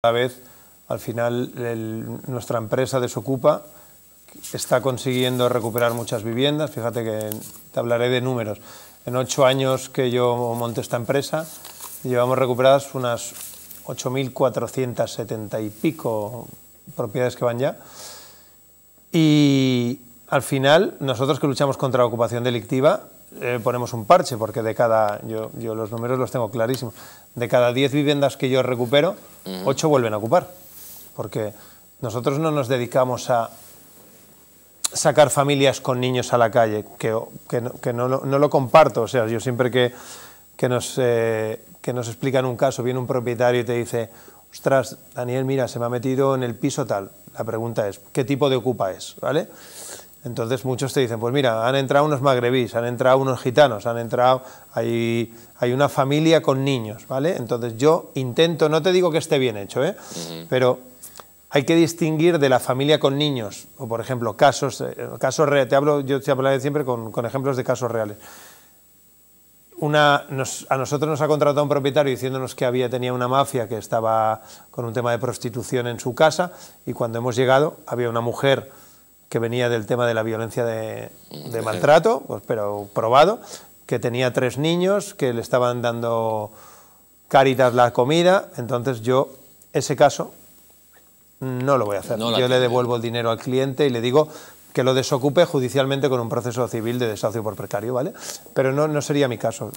Cada vez, al final, nuestra empresa Desocupa está consiguiendo recuperar muchas viviendas. Fíjate que te hablaré de números. En ocho años que yo monté esta empresa, llevamos recuperadas unas 8.470 y pico propiedades que van ya. Y al final, nosotros que luchamos contra la ocupación delictiva, eh, ponemos un parche, porque de cada, yo, yo los números los tengo clarísimos, de cada 10 viviendas que yo recupero, 8 vuelven a ocupar. Porque nosotros no nos dedicamos a sacar familias con niños a la calle, que, que, no, que no, lo- no lo comparto. O sea, yo siempre que, que, nos, eh, que nos explican un caso, viene un propietario y te dice, ostras, Daniel, mira, se me ha metido en el piso tal. La pregunta es, ¿qué tipo de ocupa es? ¿Vale? Entonces muchos te dicen, pues mira, han entrado unos magrebís, han entrado unos gitanos, han entrado, hay, hay una familia con niños, ¿vale? Entonces yo intento, no te digo que esté bien hecho, ¿eh? Pero hay que distinguir de la familia con niños, o por ejemplo, casos, eh, casos reales, te hablo, yo te hablaré siempre con, con ejemplos de casos reales. Una, nos- a nosotros nos ha contratado un propietario diciéndonos que había, tenía una mafia que estaba con un tema de prostitución en su casa y cuando hemos llegado había una mujer que venía del tema de la violencia de, de maltrato, pues, pero probado, que tenía tres niños, que le estaban dando Caritas la comida, entonces yo ese caso no lo voy a hacer. No yo le devuelvo el dinero al cliente y le digo que lo desocupe judicialmente con un proceso civil de desahucio por precario, ¿vale? Pero no, no sería mi caso.